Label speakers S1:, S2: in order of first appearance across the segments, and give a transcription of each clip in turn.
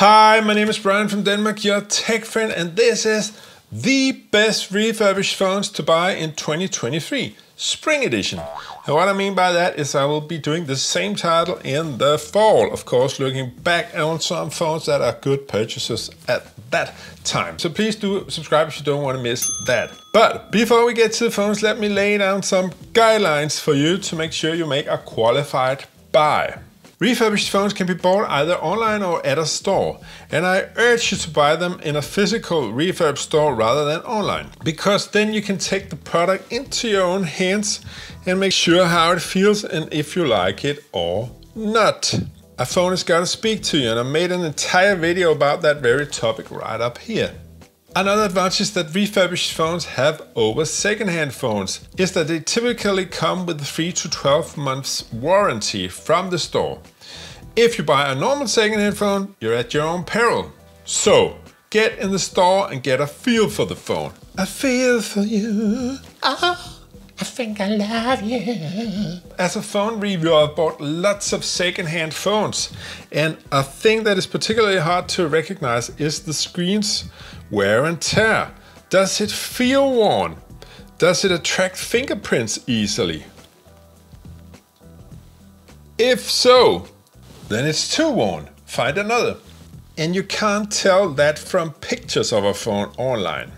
S1: Hi, my name is Brian from Denmark, your tech friend, and this is the best refurbished phones to buy in 2023, Spring Edition. And what I mean by that is I will be doing the same title in the fall, of course, looking back on some phones that are good purchases at that time. So please do subscribe if you don't want to miss that. But before we get to the phones, let me lay down some guidelines for you to make sure you make a qualified buy. Refurbished phones can be bought either online or at a store, and I urge you to buy them in a physical refurb store rather than online, because then you can take the product into your own hands and make sure how it feels and if you like it or not. A phone has got to speak to you, and I made an entire video about that very topic right up here. Another advantage that refurbished phones have over second-hand phones is that they typically come with a 3 to 12 months warranty from the store. If you buy a normal second-hand phone, you're at your own peril. So, get in the store and get a feel for the phone. A feel for you.
S2: I think I love you.
S1: As a phone reviewer, I've bought lots of second-hand phones. And a thing that is particularly hard to recognize is the screen's wear and tear. Does it feel worn? Does it attract fingerprints easily? If so, then it's too worn. Find another. And you can't tell that from pictures of a phone online.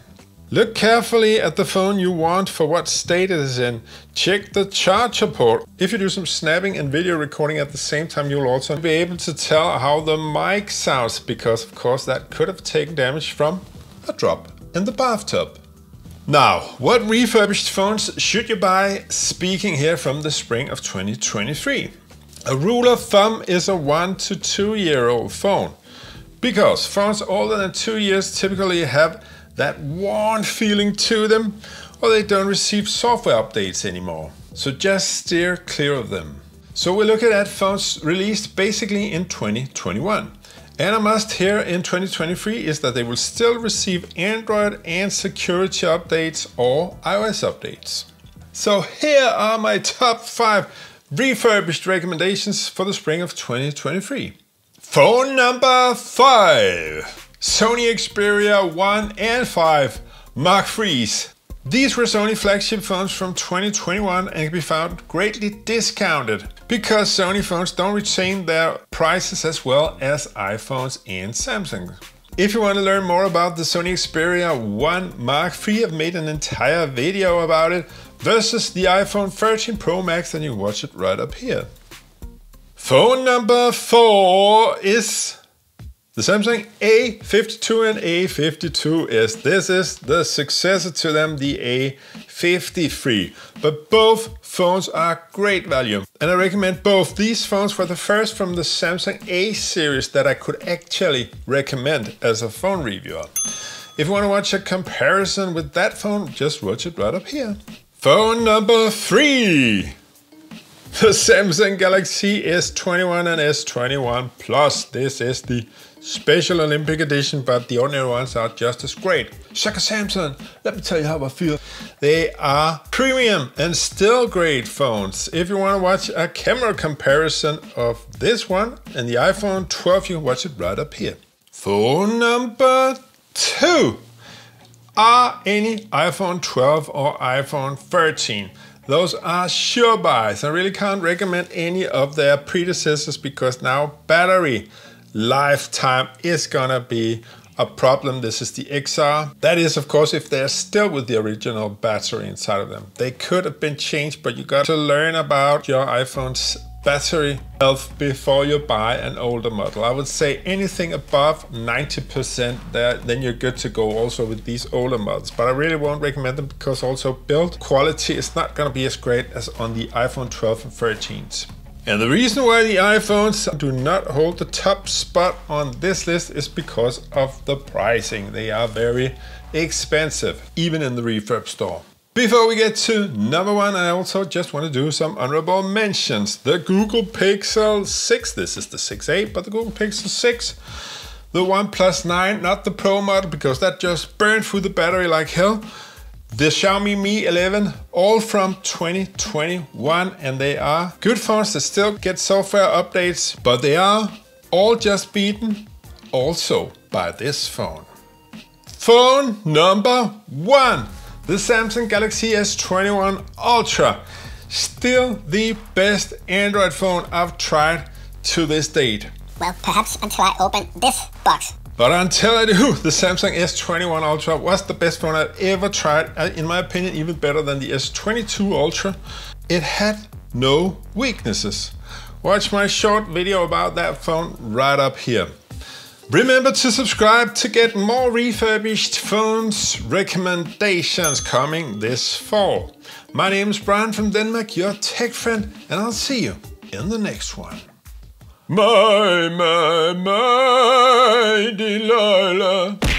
S1: Look carefully at the phone you want for what state it is in. Check the charger port. If you do some snapping and video recording at the same time, you'll also be able to tell how the mic sounds because of course that could have taken damage from a drop in the bathtub. Now, what refurbished phones should you buy? Speaking here from the spring of 2023. A rule of thumb is a one to two year old phone. Because phones older than two years typically have that worn feeling to them or they don't receive software updates anymore. So just steer clear of them. So we're looking at phones released basically in 2021. And a must here in 2023 is that they will still receive Android and security updates or iOS updates. So here are my top 5 refurbished recommendations for the spring of 2023. Phone number 5 Sony Xperia 1 and 5 Mark III's. These were Sony flagship phones from 2021 and can be found greatly discounted because Sony phones don't retain their prices as well as iPhones and Samsung. If you want to learn more about the Sony Xperia 1 Mark III, I've made an entire video about it versus the iPhone 13 Pro Max and you watch it right up here. Phone number 4 is the Samsung A52 and A52s. This is the successor to them, the A53. But both phones are great value. And I recommend both these phones for the first from the Samsung A series that I could actually recommend as a phone reviewer. If you want to watch a comparison with that phone, just watch it right up here. Phone number three. The Samsung Galaxy S21 and S21 Plus. This is the special Olympic edition, but the ordinary ones are just as great. Shaka Samsung, let me tell you how I feel. They are premium and still great phones. If you want to watch a camera comparison of this one and the iPhone 12, you can watch it right up here. Phone number two. Are any iPhone 12 or iPhone 13 those are sure buys. I really can't recommend any of their predecessors because now battery lifetime is gonna be a problem. This is the XR. That is, of course, if they're still with the original battery inside of them. They could have been changed, but you got to learn about your iPhone's battery health before you buy an older model. I would say anything above 90% there, then you're good to go also with these older models. But I really won't recommend them because also build quality is not gonna be as great as on the iPhone 12 and 13s. And the reason why the iPhones do not hold the top spot on this list is because of the pricing. They are very expensive, even in the refurb store. Before we get to number one, I also just want to do some honorable mentions. The Google Pixel 6, this is the 6a, but the Google Pixel 6, the OnePlus 9, not the Pro model because that just burned through the battery like hell. The Xiaomi Mi 11, all from 2021, and they are good phones that still get software updates, but they are all just beaten also by this phone. Phone number one, the Samsung Galaxy S21 Ultra. Still the best Android phone I've tried to this date.
S3: Well, perhaps until I open this box.
S1: But until I do, the Samsung S21 Ultra was the best phone I've ever tried. In my opinion, even better than the S22 Ultra. It had no weaknesses. Watch my short video about that phone right up here. Remember to subscribe to get more refurbished phones recommendations coming this fall. My name is Brian from Denmark, your tech friend, and I'll see you in the next one. My, my, my, Delilah.